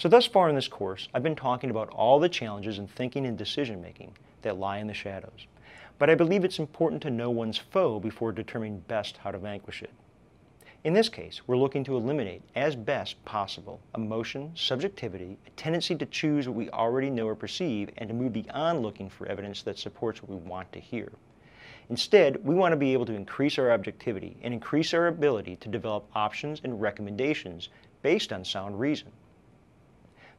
So thus far in this course, I've been talking about all the challenges in thinking and decision making that lie in the shadows. But I believe it's important to know one's foe before determining best how to vanquish it. In this case, we're looking to eliminate, as best possible, emotion, subjectivity, a tendency to choose what we already know or perceive, and to move beyond looking for evidence that supports what we want to hear. Instead, we want to be able to increase our objectivity and increase our ability to develop options and recommendations based on sound reason.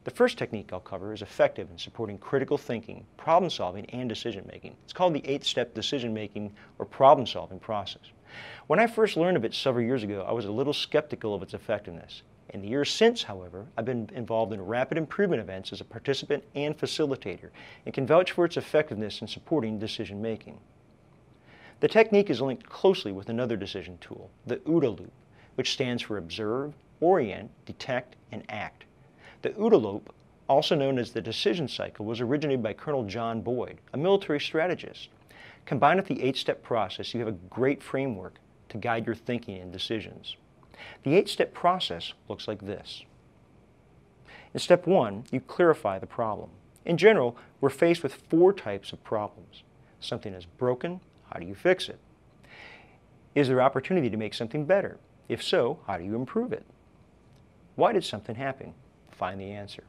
The first technique I'll cover is effective in supporting critical thinking, problem solving, and decision making. It's called the eight step decision making or problem solving process. When I first learned of it several years ago, I was a little skeptical of its effectiveness. In the years since, however, I've been involved in rapid improvement events as a participant and facilitator and can vouch for its effectiveness in supporting decision making. The technique is linked closely with another decision tool, the OODA loop, which stands for Observe, Orient, Detect, and Act. The OODA loop, also known as the decision cycle, was originated by Colonel John Boyd, a military strategist. Combined with the eight-step process, you have a great framework to guide your thinking and decisions. The eight-step process looks like this. In step one, you clarify the problem. In general, we're faced with four types of problems. Something is broken, how do you fix it? Is there opportunity to make something better? If so, how do you improve it? Why did something happen? Find the answer.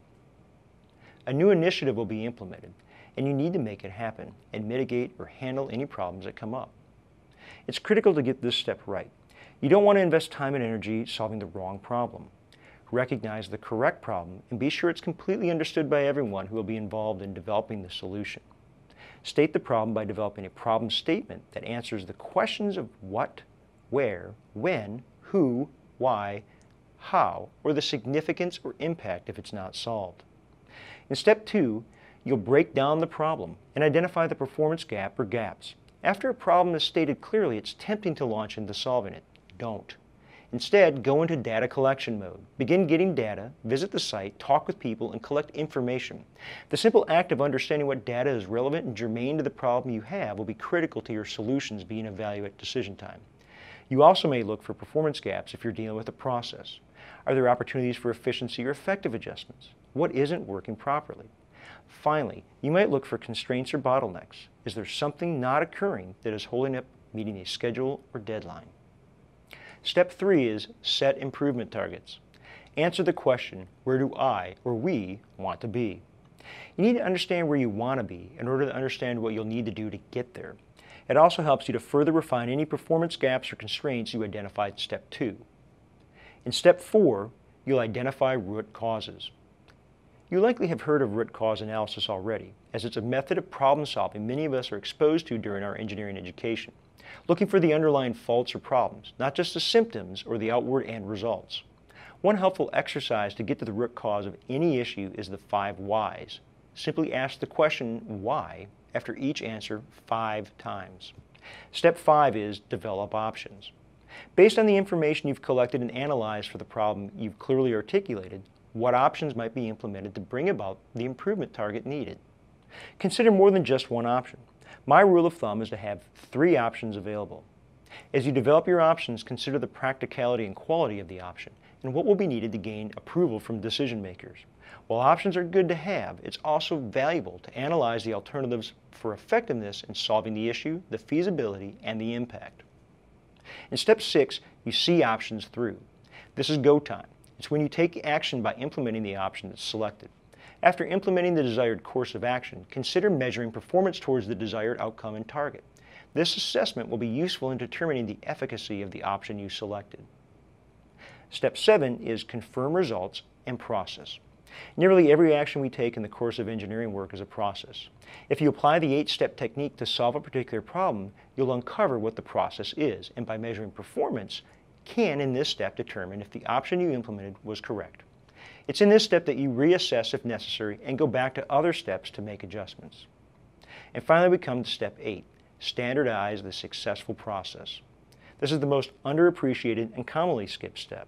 A new initiative will be implemented, and you need to make it happen and mitigate or handle any problems that come up. It's critical to get this step right. You don't want to invest time and energy solving the wrong problem. Recognize the correct problem and be sure it's completely understood by everyone who will be involved in developing the solution. State the problem by developing a problem statement that answers the questions of what, where, when, who, why, how, or the significance or impact if it's not solved. In step two, you'll break down the problem and identify the performance gap or gaps. After a problem is stated clearly, it's tempting to launch into solving it. Don't. Instead, go into data collection mode. Begin getting data, visit the site, talk with people, and collect information. The simple act of understanding what data is relevant and germane to the problem you have will be critical to your solutions being evaluated at decision time. You also may look for performance gaps if you're dealing with a process. Are there opportunities for efficiency or effective adjustments? What isn't working properly? Finally, you might look for constraints or bottlenecks. Is there something not occurring that is holding up meeting a schedule or deadline? Step three is set improvement targets. Answer the question, where do I or we want to be? You need to understand where you want to be in order to understand what you'll need to do to get there. It also helps you to further refine any performance gaps or constraints you identified in step two. In step four, you'll identify root causes. You likely have heard of root cause analysis already, as it's a method of problem solving many of us are exposed to during our engineering education, looking for the underlying faults or problems, not just the symptoms or the outward end results. One helpful exercise to get to the root cause of any issue is the five whys. Simply ask the question why after each answer five times. Step five is develop options. Based on the information you've collected and analyzed for the problem you've clearly articulated, what options might be implemented to bring about the improvement target needed? Consider more than just one option. My rule of thumb is to have three options available. As you develop your options, consider the practicality and quality of the option and what will be needed to gain approval from decision makers. While options are good to have, it's also valuable to analyze the alternatives for effectiveness in solving the issue, the feasibility, and the impact. In step six, you see options through. This is go time. It's when you take action by implementing the option that's selected. After implementing the desired course of action, consider measuring performance towards the desired outcome and target. This assessment will be useful in determining the efficacy of the option you selected. Step seven is confirm results and process. Nearly every action we take in the course of engineering work is a process. If you apply the eight-step technique to solve a particular problem, you'll uncover what the process is, and by measuring performance, can in this step determine if the option you implemented was correct. It's in this step that you reassess if necessary and go back to other steps to make adjustments. And finally we come to step eight, standardize the successful process. This is the most underappreciated and commonly skipped step.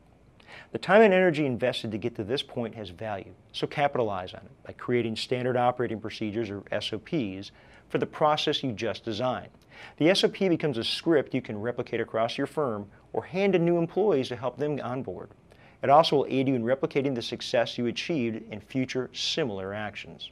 The time and energy invested to get to this point has value, so capitalize on it by creating standard operating procedures or SOPs for the process you just designed. The SOP becomes a script you can replicate across your firm or hand to new employees to help them onboard. It also will aid you in replicating the success you achieved in future similar actions.